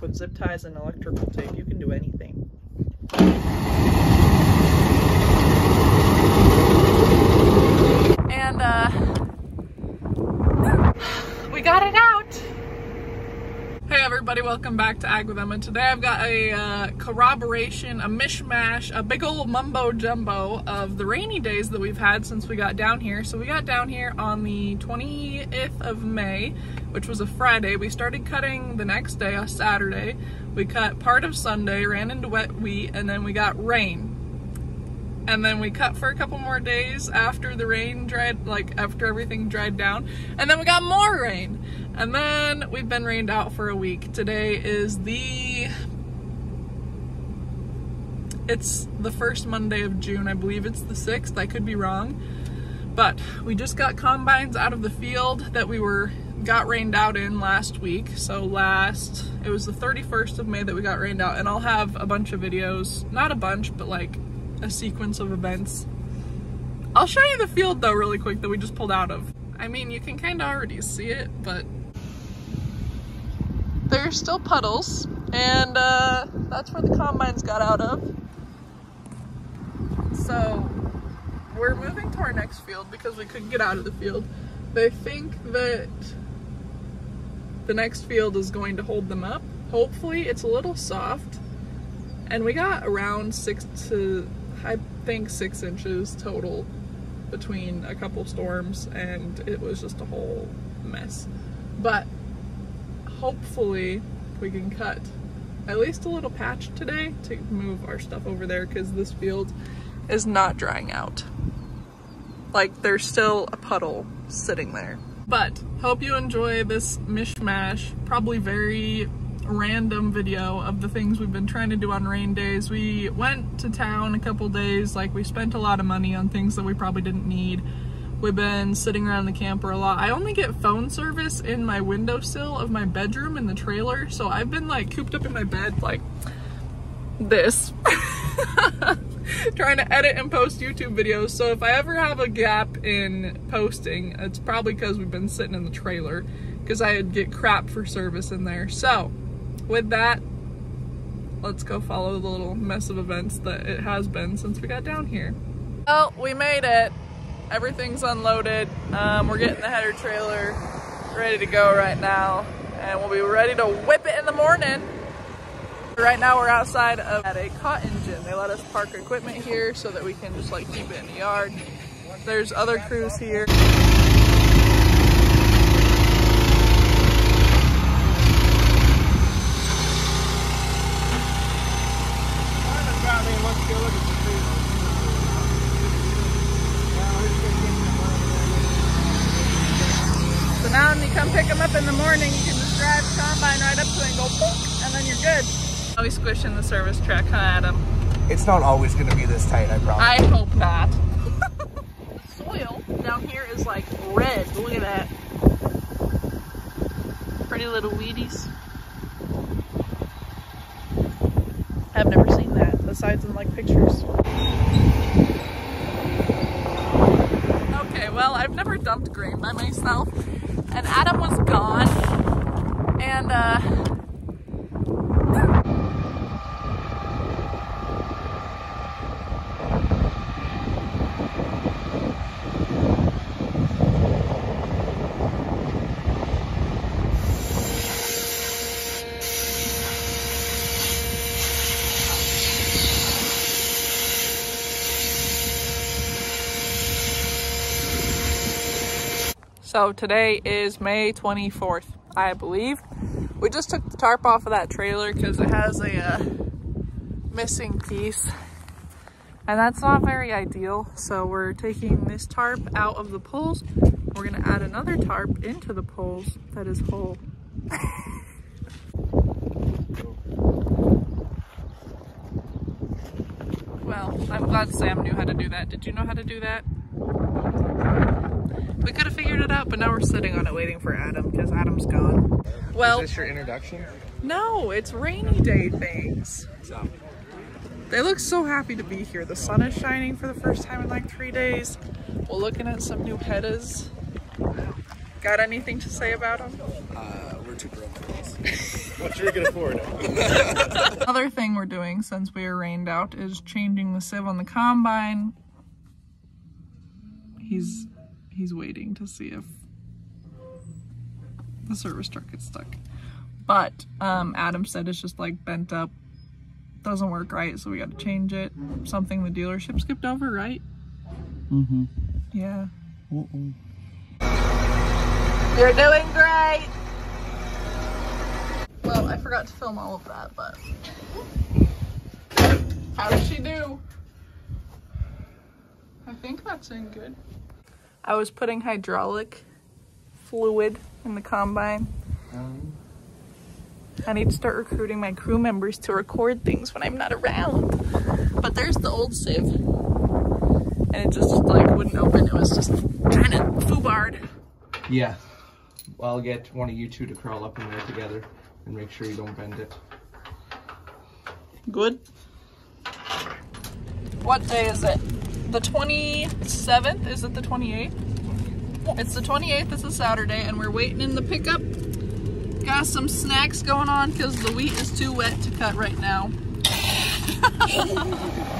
with zip ties and electrical tape. You can do anything. And uh, we got it out. Everybody, welcome back to Ag with Emma. Today I've got a uh, corroboration, a mishmash, a big old mumbo jumbo of the rainy days that we've had since we got down here. So we got down here on the 20th of May, which was a Friday. We started cutting the next day, a Saturday. We cut part of Sunday, ran into wet wheat, and then we got rain and then we cut for a couple more days after the rain dried like after everything dried down and then we got more rain. And then we've been rained out for a week. Today is the it's the first monday of june. I believe it's the 6th i could be wrong. But we just got combines out of the field that we were got rained out in last week. So last it was the 31st of may that we got rained out. And i'll have a bunch of videos not a bunch but like a sequence of events. I'll show you the field though really quick that we just pulled out of. I mean, you can kind of already see it, but there's still puddles and uh, that's where the combines got out of. So we're moving to our next field because we couldn't get out of the field. They think that the next field is going to hold them up. Hopefully it's a little soft and we got around six to I think six inches total between a couple storms and it was just a whole mess. But hopefully we can cut at least a little patch today to move our stuff over there because this field is not drying out. Like there's still a puddle sitting there. But hope you enjoy this mishmash, probably very random video of the things we've been trying to do on rain days. We went to town a couple days, like we spent a lot of money on things that we probably didn't need. We've been sitting around the camper a lot. I only get phone service in my windowsill of my bedroom in the trailer, so I've been like cooped up in my bed like this. trying to edit and post YouTube videos. So if I ever have a gap in posting, it's probably because we've been sitting in the trailer because I would get crap for service in there. So with that, let's go follow the little mess of events that it has been since we got down here. Well, we made it. Everything's unloaded. Um, we're getting the header trailer ready to go right now. And we'll be ready to whip it in the morning. Right now we're outside of at a cotton gin. They let us park equipment here so that we can just like keep it in the yard. There's other crews here. So now when you come pick them up in the morning, you can just drive the combine right up to it and go boop, and then you're good. Always squishing the service track, huh, Adam? It's not always going to be this tight, I promise. I hope not. The soil down here is like red. Look at that. Pretty little weedies. I've never besides in like pictures. Okay, well, I've never dumped grain by myself, and Adam was gone, and uh, So today is May 24th, I believe. We just took the tarp off of that trailer because it has a uh, missing piece. And that's not very ideal. So we're taking this tarp out of the poles. We're gonna add another tarp into the poles that is whole. well, I'm glad Sam knew how to do that. Did you know how to do that? We could have figured it out, but now we're sitting on it waiting for Adam because Adam's gone. Well, Is this your introduction? no, it's rainy day things. They look so happy to be here. The sun is shining for the first time in like three days. We're looking at some new Hettas. Got anything to say about them? Uh, we're too broke for this. What you can afford. Another thing we're doing since we are rained out is changing the sieve on the combine. He's he's waiting to see if the service truck gets stuck. But um, Adam said it's just like bent up, doesn't work right, so we got to change it. Something the dealership skipped over, right? Mm-hmm. Yeah. Uh-uh. You're doing great. Well, I forgot to film all of that, but how did she do? I think that's in good. I was putting hydraulic fluid in the combine. Um. I need to start recruiting my crew members to record things when I'm not around. But there's the old sieve. And it just like wouldn't open. It was just kind of foobarred. Yeah. I'll get one of you two to crawl up in there together and make sure you don't bend it. Good. What day is it? The 27th? Is it the 28th? It's the 28th, it's a Saturday, and we're waiting in the pickup. Got some snacks going on because the wheat is too wet to cut right now.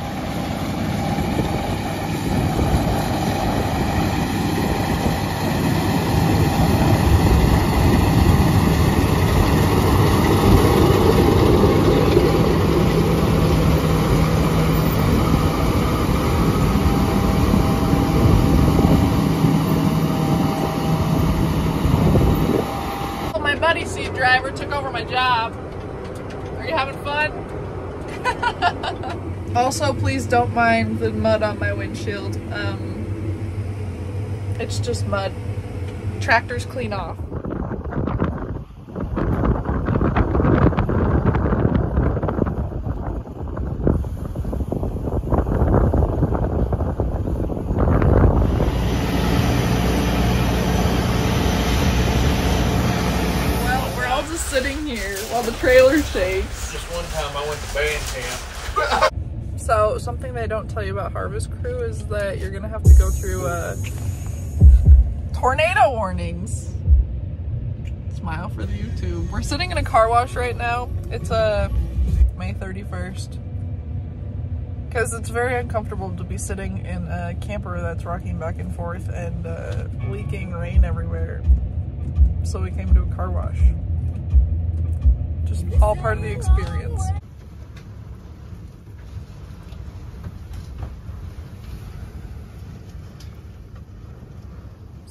Well, my buddy seat driver took over my job. Are you having fun? also, please don't mind the mud on my windshield. Um, it's just mud. Tractors clean off. Well, we're all just sitting here while the trailer shakes. Just one time I went to band camp. So something they don't tell you about Harvest Crew is that you're gonna have to go through uh, tornado warnings. Smile for the YouTube. We're sitting in a car wash right now. It's uh, May 31st. Because it's very uncomfortable to be sitting in a camper that's rocking back and forth and uh, leaking rain everywhere. So we came to a car wash. Just all part of the experience.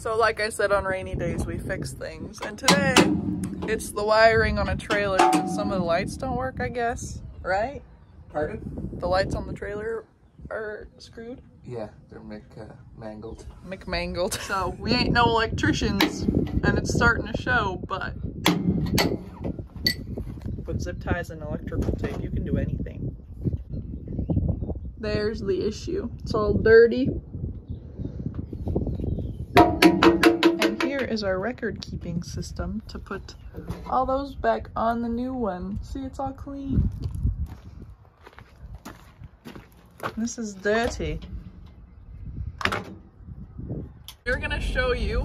So like I said, on rainy days we fix things. And today, it's the wiring on a trailer. Some of the lights don't work, I guess. Right? Pardon? The lights on the trailer are screwed. Yeah, they're Mick, uh, mangled. McMangled. So we ain't no electricians, and it's starting to show, but with zip ties and electrical tape, you can do anything. There's the issue. It's all dirty. Is our record keeping system to put all those back on the new one. See, it's all clean. This is dirty. We're gonna show you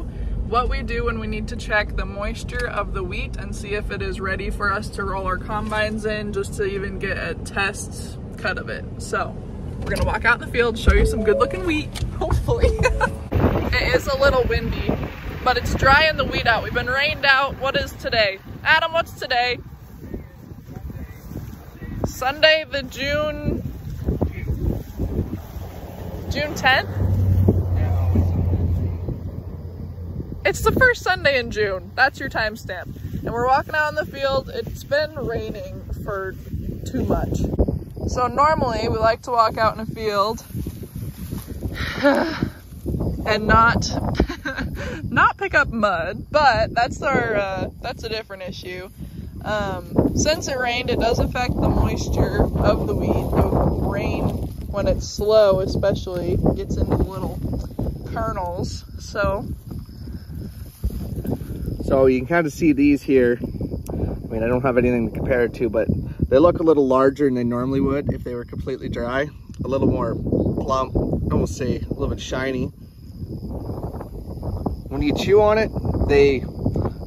what we do when we need to check the moisture of the wheat and see if it is ready for us to roll our combines in just to even get a test cut of it. So we're gonna walk out in the field, show you some good looking wheat, hopefully. it is a little windy, but it's drying the weed out. We've been rained out. What is today? Adam, what's today? Sunday, the June, June 10th? It's the first Sunday in June. That's your timestamp. And we're walking out in the field. It's been raining for too much. So normally we like to walk out in a field and not not pick up mud, but that's our uh, that's a different issue. Um, since it rained, it does affect the moisture of the wheat. The rain, when it's slow, especially, gets into little kernels. So So you can kind of see these here. I mean, I don't have anything to compare it to, but they look a little larger than they normally would if they were completely dry. A little more plump, almost say a little bit shiny. When you chew on it, they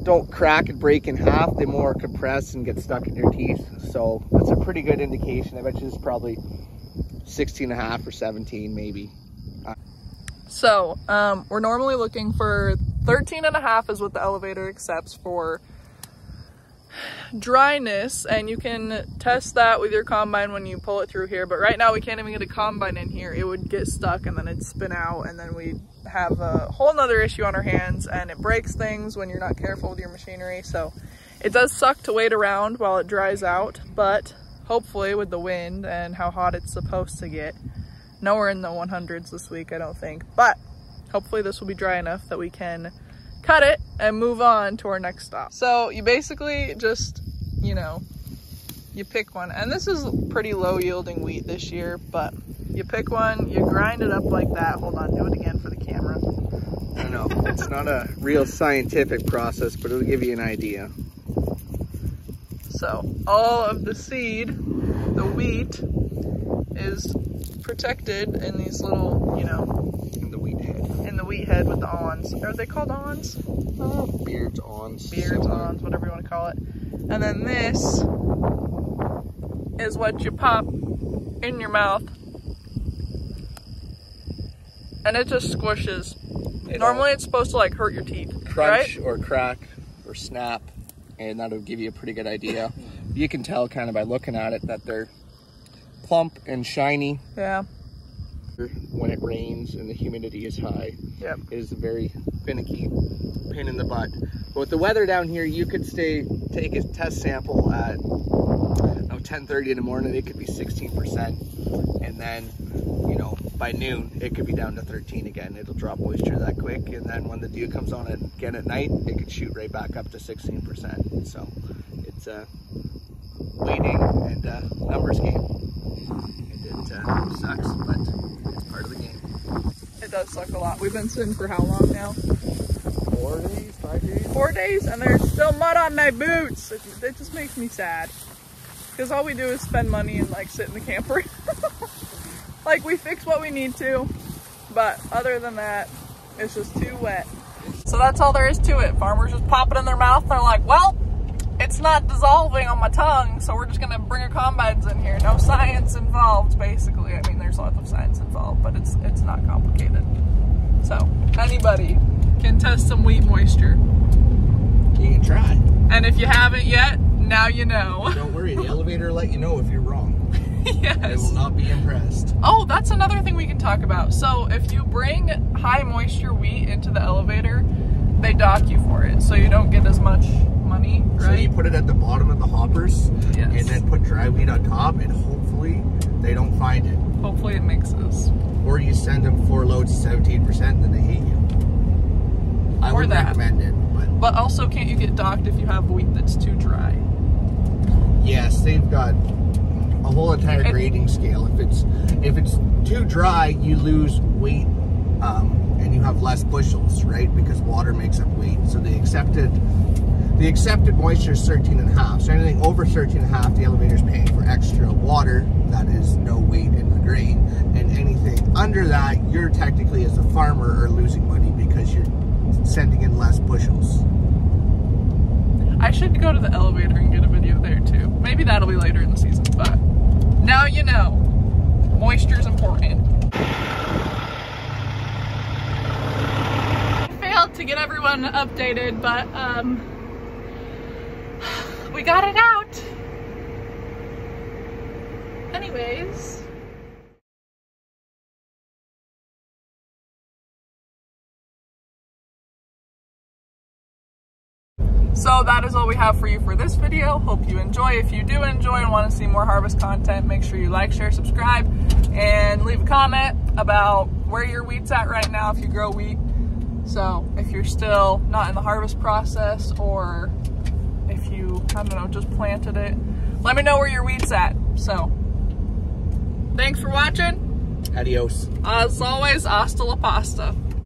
don't crack and break in half. They more compress and get stuck in your teeth. So that's a pretty good indication. I bet you it's probably 16 and a half or 17 maybe. So, um, we're normally looking for 13 and a half is what the elevator accepts for dryness and you can test that with your combine when you pull it through here. But right now we can't even get a combine in here. It would get stuck and then it'd spin out and then we'd have a whole nother issue on our hands and it breaks things when you're not careful with your machinery. So it does suck to wait around while it dries out but hopefully with the wind and how hot it's supposed to get nowhere in the 100s this week I don't think. But hopefully this will be dry enough that we can cut it and move on to our next stop. So you basically just, you know, you pick one and this is pretty low yielding wheat this year, but you pick one, you grind it up like that. Hold on, do it again for the camera. I know it's not a real scientific process, but it'll give you an idea. So all of the seed, the wheat, is protected in these little, you know, In the wheat head. Head with the awns. Are they called awns? Uh, beards on. beards, awns, whatever you want to call it. And then this is what you pop in your mouth. And it just squishes. It'll Normally it's supposed to like hurt your teeth, crunch right? or crack or snap, and that'll give you a pretty good idea. you can tell kind of by looking at it that they're plump and shiny. Yeah, When it rains and the humidity is high, yep. it is a very finicky pain in the butt. But with the weather down here, you could stay take a test sample at oh, 10:30 in the morning. It could be 16%, and then you know by noon it could be down to 13 again. It'll drop moisture that quick, and then when the dew comes on again at night, it could shoot right back up to 16%. So it's a waiting and uh, numbers game. And it uh, sucks, but part of the game. It does suck a lot. We've been sitting for how long now? Four days, five days. Four days and there's still mud on my boots. It, it just makes me sad. Because all we do is spend money and like sit in the camper. like we fix what we need to, but other than that, it's just too wet. So that's all there is to it. Farmers just pop it in their mouth. They're like, well, it's not dissolving on my tongue, so we're just gonna bring our combines in here. No science involved, basically. I mean, there's lots of science involved, but it's it's not complicated. So anybody can test some wheat moisture. You can try. And if you haven't yet, now you know. Don't worry, the elevator will let you know if you're wrong. yes. They will not be impressed. Oh, that's another thing we can talk about. So if you bring high moisture wheat into the elevator, they dock you for it. So you don't get as much money, So you put it at the bottom of the hoppers Yes. and then put dry wheat on top and hopefully they don't find it. Hopefully it mixes. Or you send them four loads 17% and then they hate you. I Or would that. recommend it, but But also can't you get docked if you have wheat that's too dry? yes, they've got a whole entire grading scale. If it's if it's too dry, you lose weight um, and you have less bushels, right? Because water makes up weight. So the accepted the accepted moisture is 13 and a half. So anything over 13 and a half, the elevator's paying for extra water that is no weight in the grain. And anything under that, you're technically as a farmer are losing money because you're sending in less bushels. I should go to the elevator and get a video there too. Maybe that'll be later in the season, but now you know. Moisture is important. Failed to get everyone updated, but um we got it out. Anyways, So that is all we have for you for this video. Hope you enjoy. If you do enjoy and want to see more harvest content, make sure you like, share, subscribe, and leave a comment about where your wheat's at right now if you grow wheat. So if you're still not in the harvest process or you, I don't know, just planted it, let me know where your wheat's at. So thanks for watching. Adios. As always, hasta la pasta.